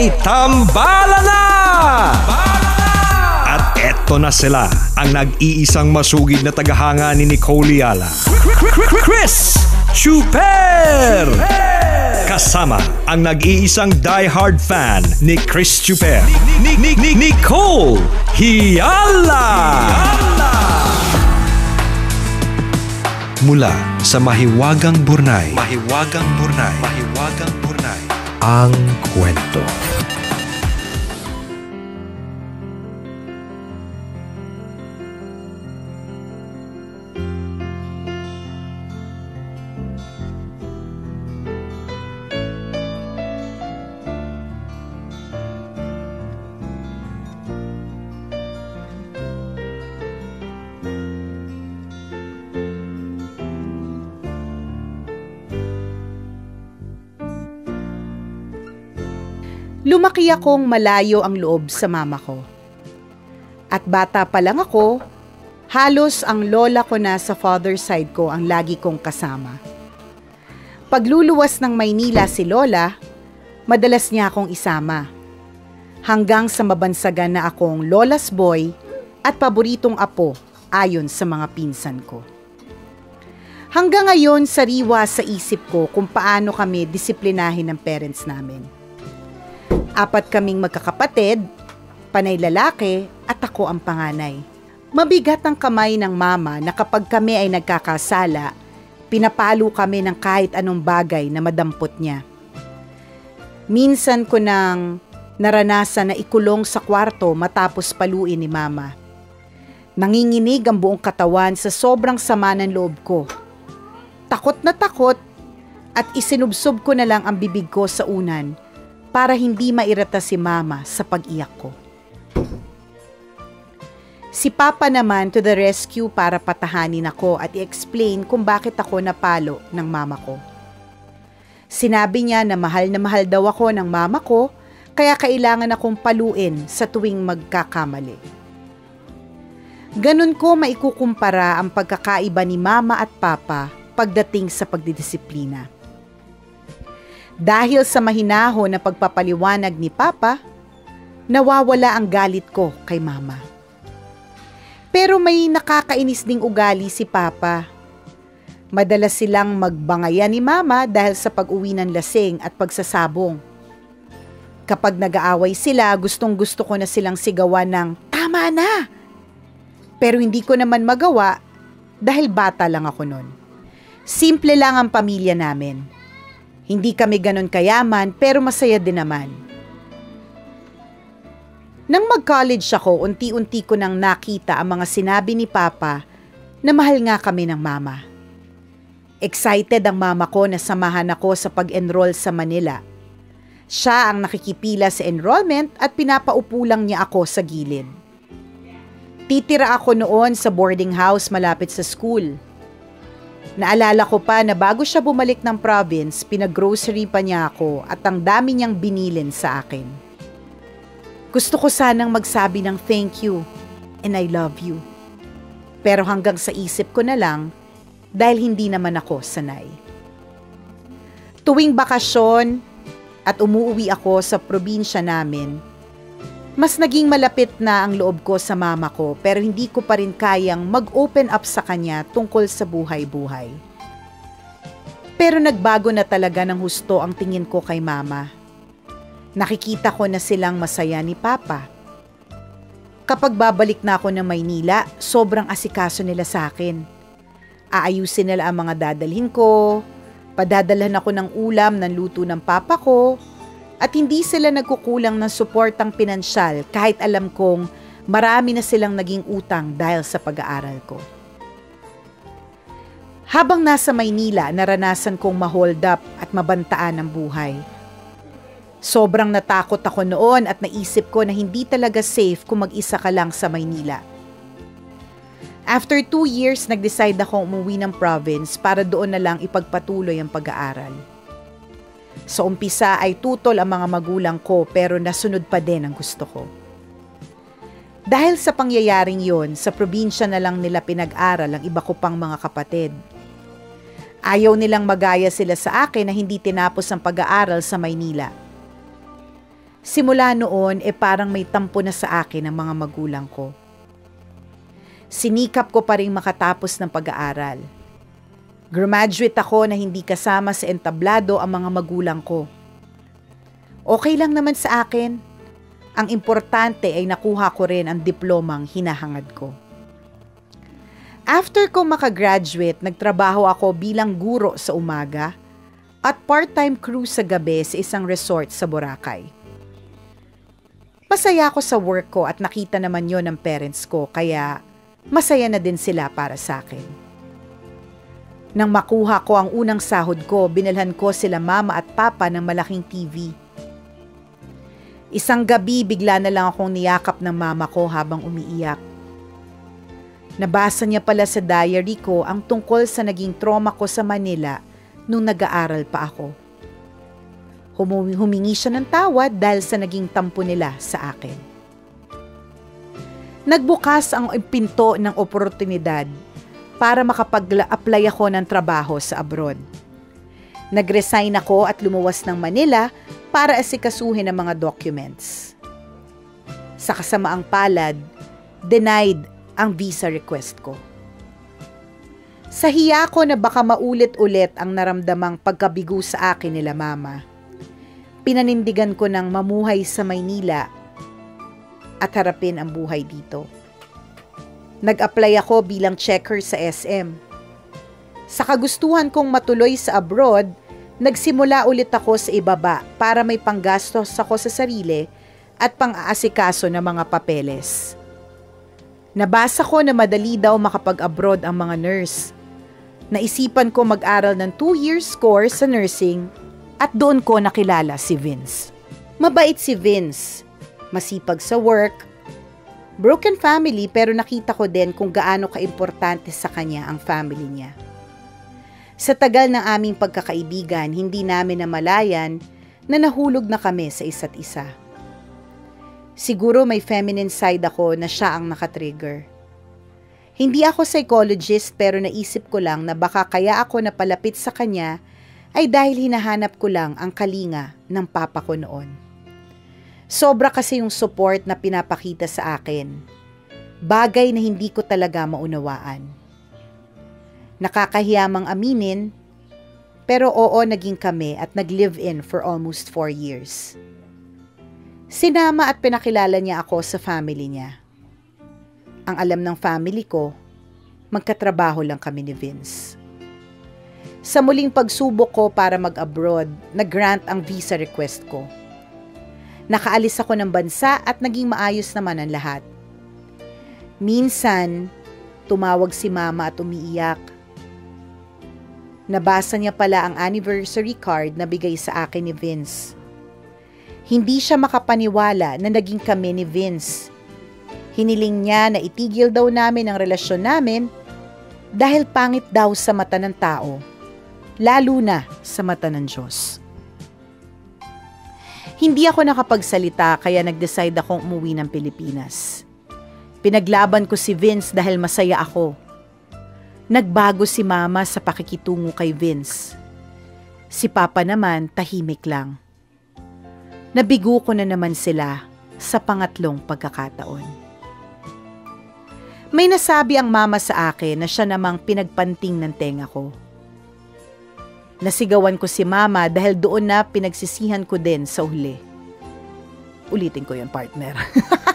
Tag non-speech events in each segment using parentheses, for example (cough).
Okay, tambala na! At eto na sila, ang nag-iisang masugid na tagahanga ni Nicole Yala. Chris Chuper! Kasama ang nag-iisang die-hard fan ni Chris Chuper. Ni- ni- ni- Nicole Hiala! Mula sa Mahiwagang Burnay. Mahiwagang Burnay. Mahiwagang Burnay. Ang kwento. Lumaki akong malayo ang loob sa mama ko. At bata pa lang ako, halos ang lola ko na sa father side ko ang lagi kong kasama. Pagluluwas ng Maynila si lola, madalas niya akong isama. Hanggang sa mabansagan na akong lola's boy at paboritong apo ayon sa mga pinsan ko. Hanggang ngayon, sariwa sa isip ko kung paano kami disiplinahin ng parents namin. Apat kaming magkakapatid, panay lalaki at ako ang panganay. Mabigat ang kamay ng mama na kapag kami ay nagkakasala, pinapalo kami ng kahit anong bagay na madampot niya. Minsan ko nang naranasan na ikulong sa kwarto matapos paluin ni mama. Nanginginig ang buong katawan sa sobrang sama ng loob ko. Takot na takot at isinubsob ko na lang ang bibig ko sa unan para hindi mairata si mama sa pag-iyak ko. Si Papa naman to the rescue para patahanin ako at i-explain kung bakit ako napalo ng mama ko. Sinabi niya na mahal na mahal daw ako ng mama ko kaya kailangan akong paluin sa tuwing magkakamali. Ganun ko maikukumpara ang pagkakaiba ni mama at papa pagdating sa pagdidisiplina. Dahil sa mahinaho na pagpapaliwanag ni Papa, nawawala ang galit ko kay Mama. Pero may nakakainis ding ugali si Papa. Madalas silang magbangayan ni Mama dahil sa pag-uwi ng lasing at pagsasabong. Kapag nag-aaway sila, gustong gusto ko na silang sigawan ng, Tama na! Pero hindi ko naman magawa dahil bata lang ako noon. Simple lang ang pamilya namin hindi kami ganon kayaman pero masaya din naman. Nang mag-college ako, unti-unti ko nang nakita ang mga sinabi ni Papa na mahal nga kami ng Mama. Excited ang mama ko na samahan ako sa pag-enroll sa Manila. Siya ang nakikipila sa enrollment at pinapaupo lang niya ako sa gilid. Titira ako noon sa boarding house malapit sa school. Naalala ko pa na bago siya bumalik ng province, pinag-grocery pa niya ako at ang dami niyang binilin sa akin. Gusto ko sanang magsabi ng thank you and I love you. Pero hanggang sa isip ko na lang dahil hindi naman ako sanay. Tuwing bakasyon at umuwi ako sa probinsya namin, mas naging malapit na ang loob ko sa mama ko pero hindi ko pa rin kayang mag-open up sa kanya tungkol sa buhay-buhay. Pero nagbago na talaga ng husto ang tingin ko kay mama. Nakikita ko na silang masaya ni papa. Kapag babalik na ako ng Maynila, sobrang asikaso nila sa akin. Aayusin nila ang mga dadalhin ko, padadalhan ako ng ulam ng luto ng papa ko, at hindi sila nagkukulang ng suportang pinansyal kahit alam kong marami na silang naging utang dahil sa pag-aaral ko. Habang nasa Maynila, naranasan kong ma-hold up at mabantaan ang buhay. Sobrang natakot ako noon at naisip ko na hindi talaga safe kung mag-isa ka lang sa Maynila. After two years, nag-decide akong umuwi ng province para doon na lang ipagpatuloy ang pag-aaral. Sa umpisa ay tutol ang mga magulang ko pero nasunod pa din ang gusto ko. Dahil sa pangyayaring yon, sa probinsya na lang nila pinag-aral ang iba ko pang mga kapatid. Ayaw nilang magaya sila sa akin na hindi tinapos ang pag-aaral sa Maynila. Simula noon, e eh parang may tampo na sa akin ang mga magulang ko. Sinikap ko pa rin makatapos ng pag-aaral. Graduate ako na hindi kasama sa entablado ang mga magulang ko. Okay lang naman sa akin. Ang importante ay nakuha ko rin ang diplomang hinahangad ko. After ko makagraduate, nagtrabaho ako bilang guro sa umaga at part-time crew sa gabi sa isang resort sa Boracay. Masaya ako sa work ko at nakita naman yon ng parents ko kaya masaya na din sila para sa akin. Nang makuha ko ang unang sahod ko, binalhan ko sila mama at papa ng malaking TV. Isang gabi, bigla na lang akong niyakap ng mama ko habang umiiyak. Nabasa niya pala sa diary ko ang tungkol sa naging trauma ko sa Manila nung nag-aaral pa ako. Humingi siya ng tawad dahil sa naging tampo nila sa akin. Nagbukas ang pinto ng oportunidad para makapag-apply ako ng trabaho sa abroad. Nag-resign ako at lumuwas ng Manila para asikasuhin ang mga documents. Sa kasamaang palad, denied ang visa request ko. Sa hiya ko na baka maulit-ulit ang naramdamang pagkabigo sa akin nila mama, pinanindigan ko ng mamuhay sa Maynila at harapin ang buhay dito. Nag-apply ako bilang checker sa SM. Sa kagustuhan kong matuloy sa abroad, nagsimula ulit ako sa ibaba para may panggastos ako sa sarili at pang-aasikaso ng mga papeles. Nabasa ko na madali daw makapag-abroad ang mga nurse. Naisipan ko mag-aral ng 2 years course sa nursing at doon ko nakilala si Vince. Mabait si Vince, masipag sa work, Broken family pero nakita ko din kung gaano kaimportante sa kanya ang family niya. Sa tagal ng aming pagkakaibigan, hindi namin namalayan na nahulog na kami sa isa't isa. Siguro may feminine side ako na siya ang nakatrigger. Hindi ako psychologist pero naisip ko lang na baka kaya ako napalapit sa kanya ay dahil hinahanap ko lang ang kalinga ng papa ko noon. Sobra kasi yung support na pinapakita sa akin. Bagay na hindi ko talaga maunawaan. Nakakahiyamang aminin, pero oo naging kami at nag-live-in for almost 4 years. Sinama at pinakilala niya ako sa family niya. Ang alam ng family ko, magkatrabaho lang kami ni Vince. Sa muling pagsubok ko para mag-abroad, nag-grant ang visa request ko Nakaalis ako ng bansa at naging maayos naman ang lahat. Minsan, tumawag si mama at umiiyak. Nabasa niya pala ang anniversary card na bigay sa akin ni Vince. Hindi siya makapaniwala na naging kami ni Vince. Hiniling niya na itigil daw namin ang relasyon namin dahil pangit daw sa mata ng tao, lalo na sa mata ng Diyos. Hindi ako nakapagsalita kaya nag-decide akong umuwi ng Pilipinas. Pinaglaban ko si Vince dahil masaya ako. Nagbago si Mama sa pakikitungo kay Vince. Si Papa naman tahimik lang. Nabigo ko na naman sila sa pangatlong pagkakataon. May nasabi ang mama sa akin na siya namang pinagpanting ng tenga ko. Nasigawan ko si mama dahil doon na pinagsisihan ko din sa huli. Ulitin ko yon partner.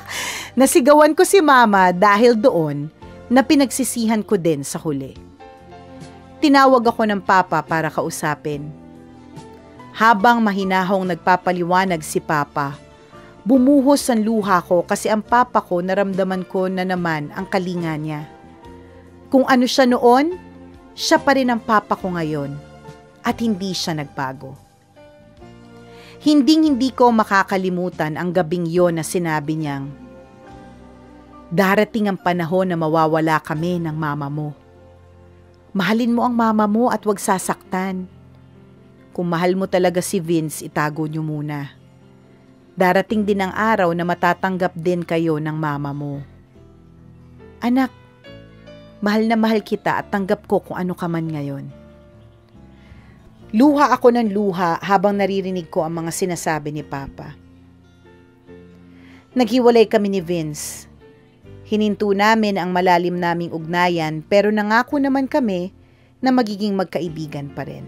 (laughs) Nasigawan ko si mama dahil doon na pinagsisihan ko din sa huli. Tinawag ako ng papa para kausapin. Habang mahinahong nagpapaliwanag si papa, bumuhos ang luha ko kasi ang papa ko naramdaman ko na naman ang kalinga niya. Kung ano siya noon, siya pa rin ang papa ko ngayon at hindi siya nagbago. Hinding-hindi ko makakalimutan ang gabing yon na sinabi niyang, Darating ang panahon na mawawala kami ng mama mo. Mahalin mo ang mama mo at huwag sasaktan. Kung mahal mo talaga si Vince, itago niyo muna. Darating din ang araw na matatanggap din kayo ng mama mo. Anak, mahal na mahal kita at tanggap ko kung ano ka man ngayon. Luha ako ng luha habang naririnig ko ang mga sinasabi ni Papa. Naghiwalay kami ni Vince. Hininto namin ang malalim naming ugnayan pero nangako naman kami na magiging magkaibigan pa rin.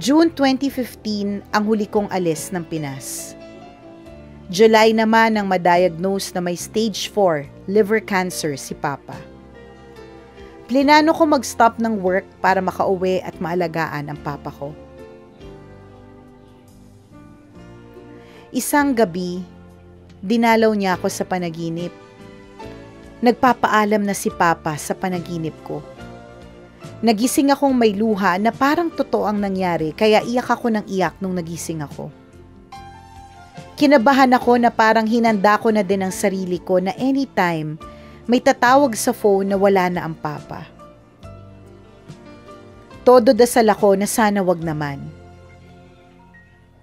June 2015 ang huli kong alis ng Pinas. July naman nang madiagnose na may stage 4 liver cancer si Papa. Plinano ko mag-stop ng work para makauwi at maalagaan ang papa ko. Isang gabi, dinalaw niya ako sa panaginip. Nagpapaalam na si Papa sa panaginip ko. Nagising akong may luha na parang totoo ang nangyari kaya iyak ako ng iyak nung nagising ako. Kinabahan ako na parang hinanda ko na din ang sarili ko na anytime may tatawag sa phone na wala na ang papa. Todo dasal ako na sana wag naman.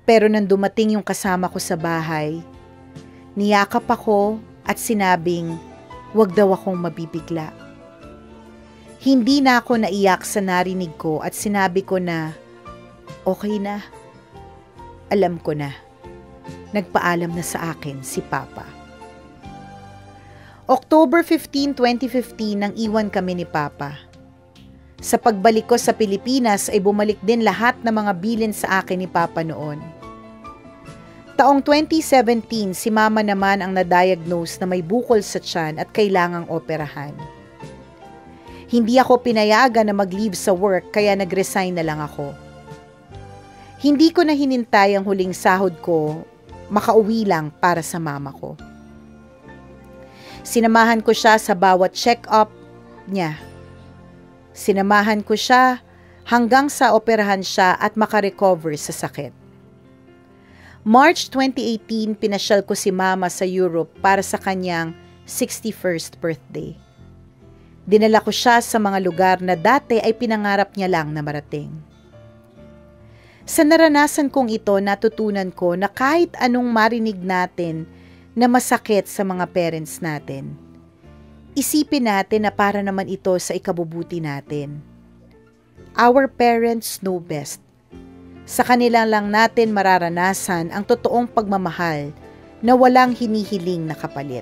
Pero nang dumating yung kasama ko sa bahay, Niyakap ako at sinabing, wag daw akong mabibigla. Hindi na ako naiyak sa narinig ko at sinabi ko na, okay na. Alam ko na. Nagpaalam na sa akin si Papa. October 15, 2015 nang iwan kami ni Papa. Sa pagbalik ko sa Pilipinas ay bumalik din lahat ng mga bilin sa akin ni Papa noon. Taong 2017, si mama naman ang na-diagnose na may bukol sa tiyan at kailangang operahan. Hindi ako pinayagan na mag-leave sa work kaya nag-resign na lang ako. Hindi ko na hinintay ang huling sahod ko, makauwi lang para sa mama ko. Sinamahan ko siya sa bawat check-up niya. Sinamahan ko siya hanggang sa operahan siya at makarecover sa sakit. March 2018, pinasyal ko si mama sa Europe para sa kanyang 61st birthday. Dinala ko siya sa mga lugar na dati ay pinangarap niya lang na marating. Sa naranasan kong ito, natutunan ko na kahit anong marinig natin na masakit sa mga parents natin, isipin natin na para naman ito sa ikabubuti natin. Our parents know best sa kanila lang natin mararanasan ang totoong pagmamahal na walang hinihiling na kapalit.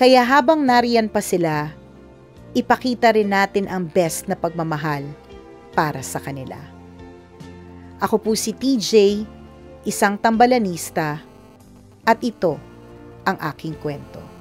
Kaya habang nariyan pa sila, ipakita rin natin ang best na pagmamahal para sa kanila. Ako po si TJ, isang tambalanista, at ito ang aking kwento.